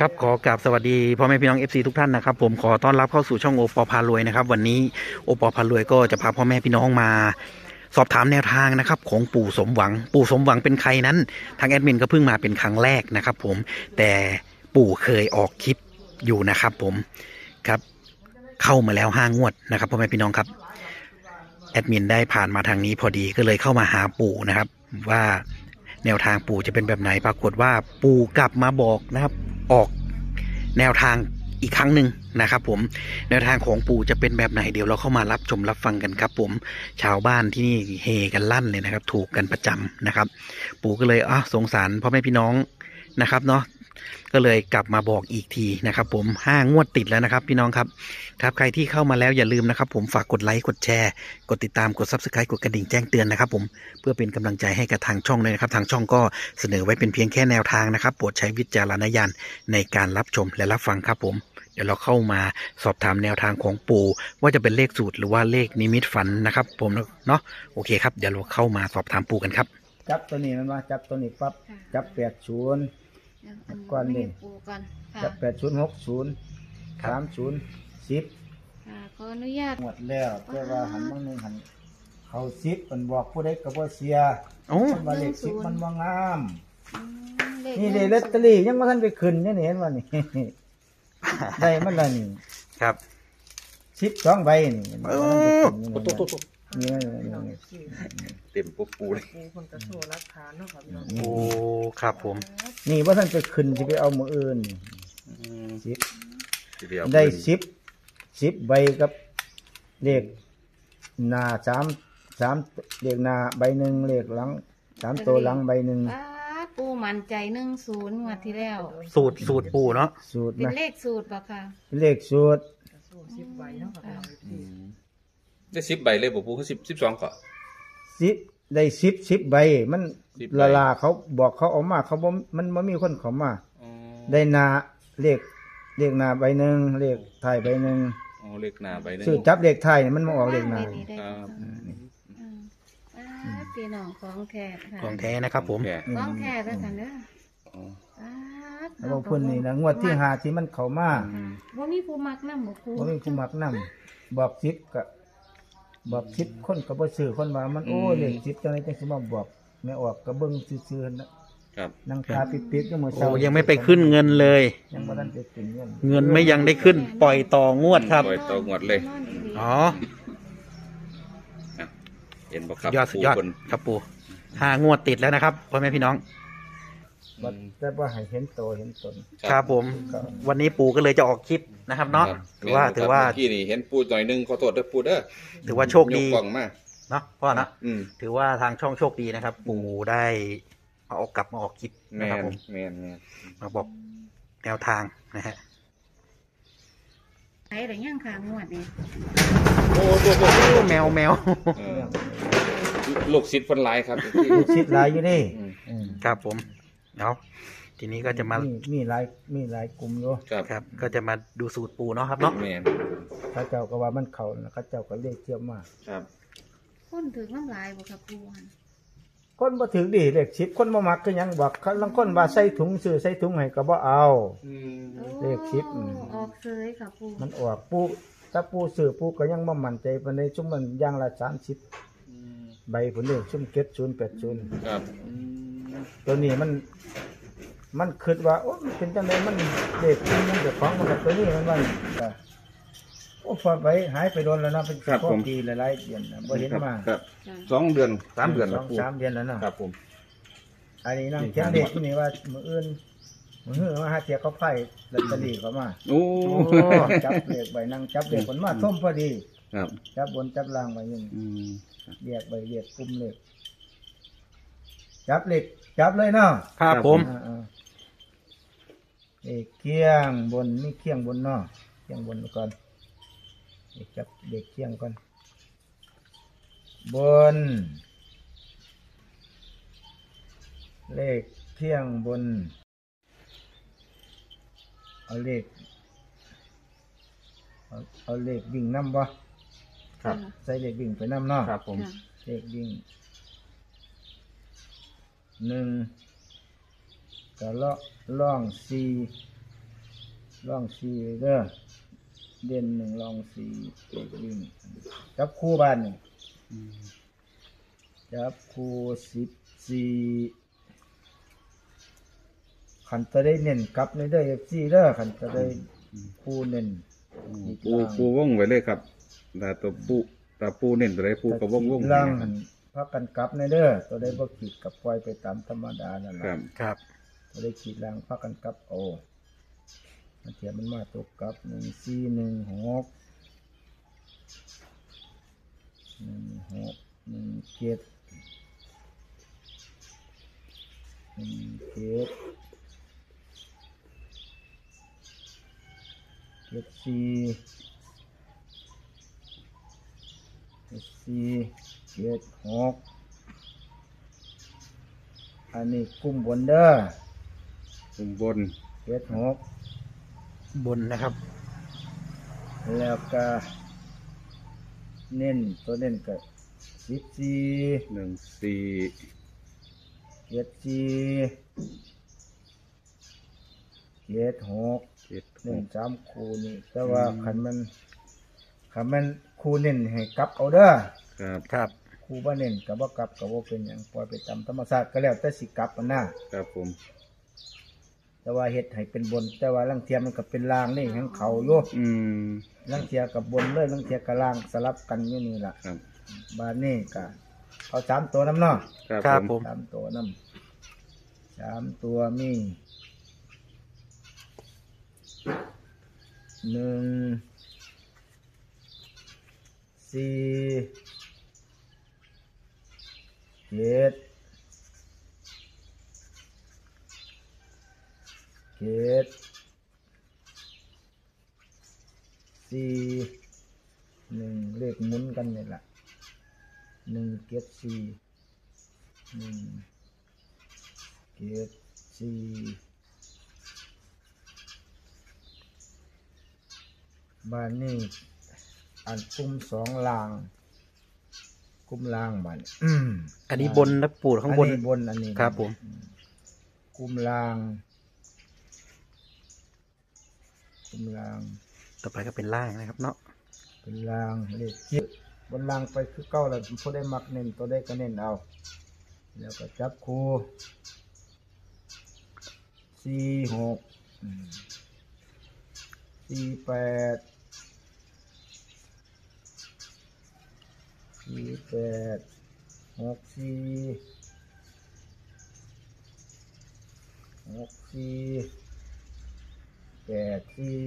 ครับขอกราบสวัสดีพ่อแม่พี่น้อง FC ทุกท่านนะครับผมขอต้อนรับเข้าสู่ช่องโอปอพารวยนะครับวันนี้โอปอพารวยก็จะพาพ่อแม่พี่น้องมา สอบถามแนวทางนะครับของปู่สมหวัง ปู่สมหวังเป็นใครนั้น ทางแอดมินก็เพิ่งมาเป็นครั้งแรกนะครับผมแต่ปู่เคยออกคลิปอยู่นะครับผมครับเข้ามาแล้วห้างวดนะครับพ่อแม่พี่น้องครับแอดมินได้ผ่านมาทางนี้พอดีก็เลยเข้ามาหาปู่นะครับว่าแนวทางปู่จะเป็นแบบไหนปรากฏว่าปู่กลับมาบอกนะครับ ออกแนวทางอีกครั้งหนึ่งนะครับผมแนวทางของปู่จะเป็นแบบไหนเดี๋ยวเราเข้ามารับชมรับฟังกันครับผมชาวบ้านที่นี่เฮกันลั่นเลยนะครับ ถูกกันประจำนะครับ ปู่ก็เลยอะสงสารพ่อแม่พี่น้องนะครับเนาะ ก็เลยกลับมาบอกอีกทีนะครับ ผมห้างวดติดแล้วนะครับ พี่น้องครับครับใครที่เข้ามาแล้วอย่าลืมนะครับ ผมฝากกดไลค์กดแชร์ กดติดตามกด subscribe กดกระดิ่งแจ้งเตือนนะครับ ผมเพื่อเป็นกำลังใจให้กับทางช่องเลยนะครับทางช่องก็เสนอไว้เป็นเพียงแค่แนวทางนะครับโปรดใช้วิจารณญาณในการรับชมและรับฟังครับผมเดี๋ยวเราเข้ามาสอบถามแนวทางของปู่ว่าจะเป็นเลขสูตรหรือว่าเลขนิมิตฝันนะครับ ผมเนาะโอเคครับเดี๋ยวเราเข้ามาสอบถามปู่กันครับ จับตัวนี้มันมาจับตัวนี้ปั๊บจับแปดศูนย์ เดี๋ยวอันก่อนดิให้ปูก่อนค่ะจับแปดศูนย์หกศูนย์ครับสามศูนย์สิบค่ะขออนุญาตหมดแล้วแต่ว่าหันบางหนึงหันเขาสิบมันบอกผู้ใดก็บ่เสียโอ้มันว่าเลขสิบมันบ่งามอืมเลขนี่เลยลอตเตอรี่ยังบ่ทันไปขึ้นยังนี่เห็นว่านี่ได้มันละนี่ครับสิบสองใบนี่มันบ่ทันไปขึ้น นี่ตุ๊ตุ๊ตุ๊นี่นี่นี่นี่เต็มปุ๊บปูเลยปูคนกระโชว์รับฐานเนาะครับพี่น้องโอ้ครับผมนี่บ่ทันไปขึ้นสิไปเอามืออื่นสิบทีเดียวได้สิบสิบใบกับเลขหน้าสามสามเลขหน้าใบหนึ่งเลขหลังสามตัวหลังใบหนึ่งป้าดปูมั่นใจหนึ่งศูนย์งวดที่แล้ว สูตรสูตรปู่เนาะสูตรเป็นนะเลขสูตรปะค่ะเลขสูตรกระโชว์สิบใบเนาะครับพี่น้องพี่ ได้สิบใบเลยบอกปูเขาสิบสิบสองก่อนสิบได้สิบสิบใบ มันสิบใบ ละลาเขาบอกเขาเออกมา เขาบ่มันไม่มีคนเขามา อ๋อได้หนาเลขเลขหนาใบหนึ่งเลขท้ายใบหนึ่งอ๋อเลขหน้าใบหนึง ซื้อจับเลขท้ายนี่มันมาออกเลขหนาว่งไว้ได้ครับอืมป้าดพี่น้องของแท้ค่ะของแท้นะครับผม แก่ของแท้แล้วกันเด้ออ๋อป้าดแล้วบอกเพิ่นนี่นะงวดที่หาที่มันเขามาว่ามีผู้มักน้ำบ่ปูบ่มีผู้มักนำบอกสิบก็ บอกสิบคนก็บ่ซื้อคนว่ามันโอ้เลขสิบจังไดจังสิมาบอกไม่ออกก็เบิ่งซื่อๆนะครับ นั่งตาปิดๆอยู่มื้อโอ้เช้ายังไม่ไปขึ้นเงินเลย ยังบ่ทันได้ขึ้นเงินเงินไม่ยังได้ขึ้น ปล่อยต่องวดครับ ปล่อยตัวงวดเลยนอนดีๆอ๋ออะเห็นบอกครับยอดสุดยอดปูคนครับปู่ห้างวดติดแล้วนะครับพ่อแม่พี่น้อง บัดแต่ว่าให้เห็นโตเห็นตน ครับผมวันนี้ปู่ก็เลยจะออกคลิปนะครับเนาะครับถือว่าแม่นถือว่า เมื่อกี้นี่เห็นปูหน่อยหนึงขอโทษเด้อปูเด้อถือว่าโชคดียกกล่องมาเนาะพ่อเนาะอืมถือว่าทางช่องโชคดีนะครับ ปู่ได้เอากลับมาออกคลิปแมนะครับนผม แมนแมนมาบอกแนวทางนะฮะไหนหรือยังค่ะงวดนี้โอ้ตัวตัวโอ้แมวแมว เออลูกศิษย์คนหลายครับลูกศิษย์หลายอยู่นี่อืมอืมครับผม เอาทีนี้ก็จะมามีหลายมีหลายกลุ่มอยู่ครับครับ ก็จะมาดูสูตรปู่เนาะครับเนาะแมนเขาเจ้าก็ว่ามันเข้านะเขาเจ้าก็เรียกเที่ยวมาครับคนถือน้ำลายบ่ค่ะปูหั่นคนบ่ถึงดิเลข10คนบ่มักคือหยังบอกเขาลังคนว่าใส่ถุงซื้อใส่ถุงให้ก็บ่เอา อืมโอ้เลขสิบอืมออกเสยค่ะปูมันออกปูถ้าปูซื้อปูก็ยังบ่มั่นใจปานใดซุมมันอย่างละ30ใบพุ่นเด้ซุม70 80ครับ ตัวนี้มัน มันคิดว่าโอ้มันเป็นจังไดมันเด็กมันเจะของมันกับตัวนี้มันว่าก็โอ้พอไปหายไปโดนแล้วเนาะเป็นครับพวผกมปีหลายๆเดือนน่ะบ่เห็นมาครับค่ะสองเดือนสามเดือนสแล้อวงปูสามเดือนแล้วเนาะครับผม อันนี้นั่งนี่เขียนครับเด็กที่นี่ว่ามื้ออื่นมื้อหื้อมาหาเทียเขาไพ่ลอตเตอรี่เขามาโอ้ จับเลขใบนั่งจับเลขคนมาส้มพอดี ครับ จับบนจับล่างไว้ยังอืม เรียกใบเรียกกลุ่มเลขจับเลข จับเลยเนาะครับผม อ่าๆเอกเคียงบนนี่เคียงบนเนาะเคียงบนก่อนเอกจับเด็กเคียงก่อน บน เลขเคียงบน เอาเลข เอาเอาเลขวิ่งน้ำบ่ครับ ใส่เลขวิ่งไปน้ำเนาะครับผมค่ะเลขวิ่ง หนึ่งกะเลาะล่องสี่ลองสี่เด้อเด่นหนึ่งลองสี่เด็กวิ่งจับคู่บ้านนี่จับคู่สิบสี่ขันจะได้เน้นกลับในเด้อเอฟซีเด้อขันจะได้คู่เน้นปูปูว่องไว้เลยครับแต่ตัวปูแต่ปูเน้นตัวใดปูกับว่องว่องล่าง พักกันกลับในเด้อตัวได้บ่ขีดกับปล่อยไปตามธรรมดานั่นแหครัละบครับ ตัวได้ขีดล่างพักกันกลับโอ้มันเทียมมันมาตกกลับหนึ่งสี่หนึ่งหกหนึ่งหกหนึ่งเจ็ดหนึ่งเจ็ดเจ็ดสี่เจ็ดสี่ เจ็ดหกอันนี้กลุ่มบนเด้อข้างบนเจ็ดหกบนนะครับ แล้วก็เน้นตัวเน้นก็สิบสี่หนึ่งสี่เจ็ดสี่เจ็ดหกเจ็ดหเน้นกสามคูนี่แต่ว่าขันมันขันมันคูเน้นให้กลับเอาเด้อครับ ครับ คูบ่เน้นกับว่ากลับกับว่าเป็นอย่างปล่อยไปตามธรรมชาติก็แล้วแต่สิกลับมันนะครับผม แต่ว่าเฮ็ดให้เป็นบน แต่ว่าลังเทียมันก็เป็นลางนี่ทั้งเขาอยู่อืมลังเทียกับบนเลยลังเทียกับล่างสลับกันอยู่นี่ล่ะครับ บานนี่ก็เอาสามตัวน้ำเนาะครับครับผผมม สามตัวน้ำสามตัวมีหนึ่งสี่ เจ็ดเจ็ดสี่หนึ่งเลขหมุนกันนี่แหละหนึ่งเจ็ดสี่หนึ่งเจ็ดสี่บ้านนี้อันกุ้มสองลาง กุ้มลางบ้านอืมอันนี้บนนะปูข้างบนอับนอันนี้ครับผมอืกุ้มลางกุ้มลาง ต่อไปก็เป็นล่างนะครับ เนาะเป็นลางเลขคิดบนลางไปคือเก้าแล้วพอได้มักเน้นตัวได้ก็เน้นเอา แล้วก็จับคู่สี่หกอืมสี่แปด สี่แปดหกสี่หกสี่แปดสี่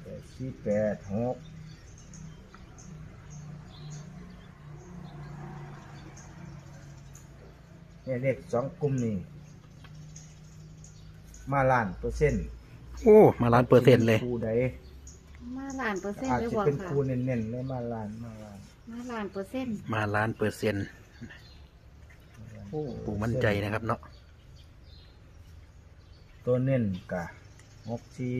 แปดสี่แปดหกเนี่ยเลขสองกลุ่มนี่มาล้านเปอร์เซ็นต์โอ้ มาล้านเปอร์เซ็นต์เลยครูใด มาล้านเปอร์เซ็นต์อาจเลยจะบอกเป็นค่ะ ครูเน้นๆเลยมาล้านมาล้านมาล้านเปอร์เซ็นต์มาล้านเปอร์เซ็นต์โอ้ปูมั่นใจนะครับเนาะตัวเน้นกะหกที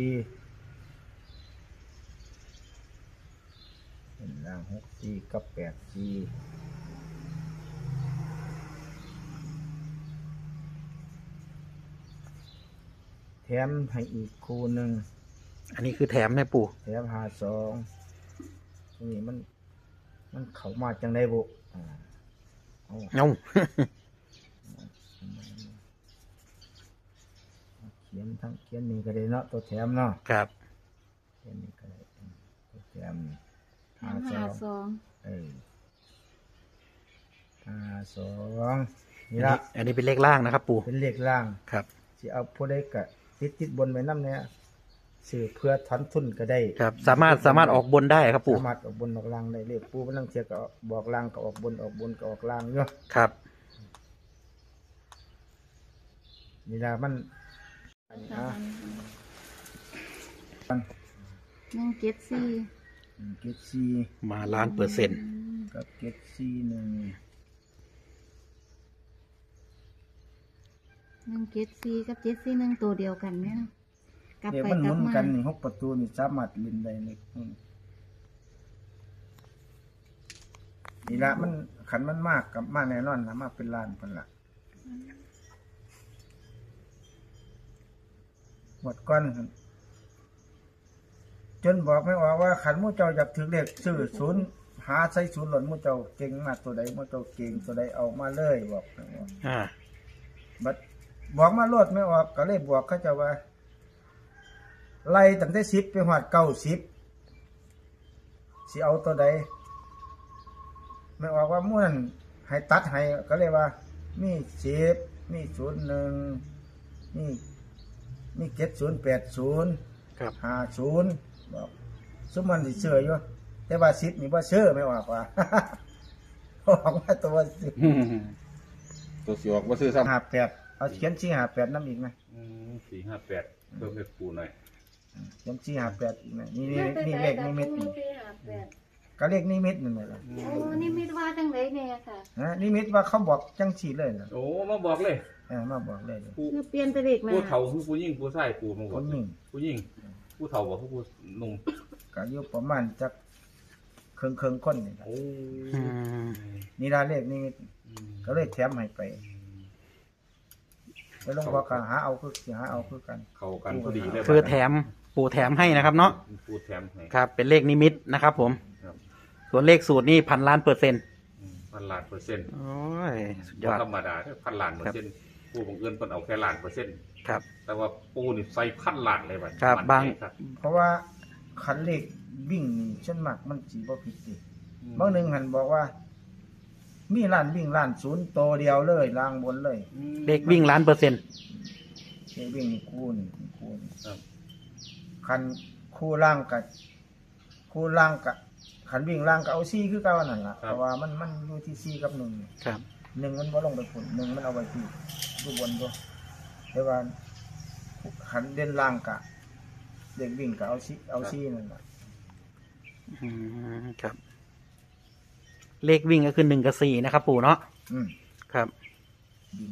เป็นล่างหกทีกับแปดทีแถมให้อีกครูหนึ่ง อันนี้คือแถมนะปูแถมหาสองนี่มัน มันเข้ามาจังได้บุอ่าเอาเอ้าเขียนทั้งเขียนนี่ก็ได้เนาะตัวแถมเนาะครับเขียนนี่ก็ได้อืมตัวแถมห้าหาสองสองเออหาสองนี่อันละนี้อันนี้เป็นเลขล่างนะครับ ปูเป็นเลขล่างครับสิเอาผู้ใดกะติดติดบนไว้น้ำเนี่ย สื่อเพื่อทันทุนก็ได้ครับ สามารถสามารถออกบนได้ครับปูสามารถออกบนออกล่างได้เลขปูมันต้องเทียบกับบอกล่างก็ออกบนออกบนก็ออกล่างเนาะครับ นี่ละมันอันนี้อะหนึ่งเจ็ดสี่อืมเก็ดซีมาล้านเปอร์เซ็นต์กับเก็ดซีหนึ่งหนึ่งเจ็ดสี่กับเจ็ดสี่หนึ่งตัวเดียวกันไหมนะ กลับเดี๋ยวไปมันหกลัมุบนมากันนี่หกประตูนี่สามารถเลินได้นี่อืมนี่ละมันขันมันมากกับมากแน่นอนนะมากเป็นล้านเป็นละดก้อนหั่นจนบอกไม่ออกว่าขันหมู่เจ้าอยากถือเลขซื้อศูนย์หาใส่ศูนย์หล่นหมู่เจ้าเก่งมากตัวใดหมู่เจ้าเก่งตัวใดเอามาเลยบอกไม่ออกอ่า บัดบอกมาโลดไม่ออกก็เลยบอกเขาเจะว่า ไล่ตั้งแต่สิบไปหอดเก้าสิบสิเอาตัวใดไม่ออกว่าหมู่นั้นให้ตัดให้ก็เลยว่า มีสิบมีศูนย์หนึ่งมีมีเจ็ดศูนย์แปดศูนย์ครับห้าศูนย์บอกสมมันสิเชื่ออยู่แต่ว่าสิบนี่ว่าเชื่อไม่ออกว่าออกมาตัวสิบตัวสีออกมาซื้อซ้ำห้าแปดเอาเขียนสี่ห้าแปดน้ำอีกไหมสี่ห้าแปดเพิ่มให้ปูหน่อย เขียนสี่ห้าแปดอีกไหมนี่นี่มาแต่นี่ใดเลขกับนิมิตปูนี่ที่หาแปดก็เลขนิมิตนี่แหละโอ้นี่มิตว่าจังไดแน่ค่ะนะนิมิตว่าเขาบอกจังสีเลยนะโอ้มาบอกเลยเออมาบอกเลยเลยผู้คือเปลี่ยนไปเด็กมาผู้เฒ่าคือผู้ยิ่งผู้ชายปูมาบอคกนหนึ่งผู้ยิ่งผู้เฒ่าบอกคือผู้หนุ่มก็อยู่ประมาณจักเครื่องเครื่องคนนี่ล่ะโอ้อืมนี่ละเลขนิมิตก็เลยแถมให้ไปแล้วหลวงพ่อก็หาเอาคือสิหาเอาคือกัน เข้ากันพอดีเลยคือแถม ปู่แถมให้นะครับเนาะปูแถมให้ครับ เป็นเลขนิมิตนะครับ ผม ครับส่วนเลขสูตรนี่พันล้านเปอร์เซ็นต์อืมพันล้านเปอร์เซ็นต์โอ้ยสุดยบ่อด ธรรมดาเด้อพันล้านเปอร์เซ็นต์ผู้บังเอิญเพิ่นเอาแค่ล้านเปอร์เซ็นต์ครับ แต่ว่าปูนี่ใส่พันล้านเลยบัดครับมันบางใจครับเพราะว่าคันเลขวิ่งนี่ส่วนมากมันสีบ่ผิดติบางหนึ่งหันบอกว่า มีล้านวิ่งล้านศูนย์โตวเดียวเลยล่างบนเลยอืมเลขวิ่งล้านเปอร์เซ็นต์เลขวิ่งนี่คู่นี่คู่นี่ครับ คันคู่ล่างกับคู่ล่างกับคันวิ่งล่างกับเอาซี่คือเก่านั่นล่ะเพราะว่ามันมันอยู่ที่ซี่กับหนึ่งครับ หนึ่งมันบ่ลงไปฝุ่นหนึ่งมันเอาไปที่ดูบนตัวแต่ว่าคันเด่นล่างกะเด็กวิ่งกับเอาซี่เอาซี่นั่นล่ะอืมครับ เลขวิ่งก็คือหนึ่งกับสี่นะครับ ปู่เนาะอืมครับ วิ่ง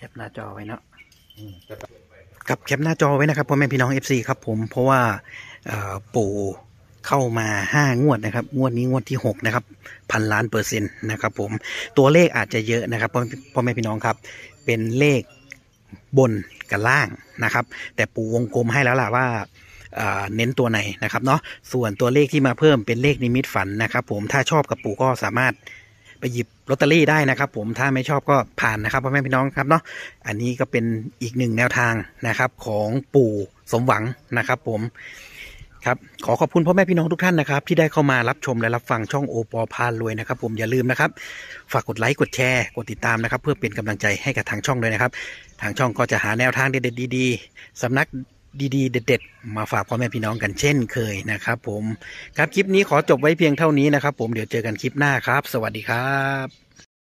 แคปหน้าจอไว้เนาะอืมจะกับแคปหน้าจอไว้นะครับพ่อแม่พี่น้อง FC ครับผมเพราะว่าเอ่อปู่เข้ามาห้างวดนะครับ งวดนี้งวดที่หกนะครับพันล้านเปอร์เซ็นต์นะครับผมตัวเลขอาจจะเยอะนะครับพ่อพ่อแม่พี่น้องครับ เป็นเลขบนกับล่างนะครับ แต่ปู่วงกลมให้แล้วล่ะว่าเอ่อเน้นตัวไหนนะครับเนาะส่วนตัวเลขที่มาเพิ่มเป็นเลขนิมิตฝันนะครับ ผมถ้าชอบกับปู่ก็สามารถไปหยิบ ลอตเตอรี่ได้นะครับ ผมถ้าไม่ชอบก็ผ่านนะครับพ่อแม่พี่น้องครับเนาะอันนี้ก็เป็นอีกหนึ่งแนวทางนะครับของปู่สมหวังนะครับ ผมครับขอขอบคุณพ่อแม่พี่น้องทุกท่านนะครับ ที่ได้เข้ามารับชมและรับฟังช่องโอปอพานรวยนะครับ ผมอย่าลืมนะครับ ฝากกดไลค์กดแชร์กดติดตามนะครับ เพื่อเป็นกำลังใจให้กับทางช่องด้วยนะครับ ทางช่องก็จะหาแนวทางเด็ดๆดีๆสำนัก ดีๆ เด็ด ๆ มาฝากพ่อแม่พี่น้องกันเช่นเคยนะครับผม ครับคลิปนี้ขอจบไว้เพียงเท่านี้นะครับผมเดี๋ยวเจอกันคลิปหน้าครับ สวัสดีครับ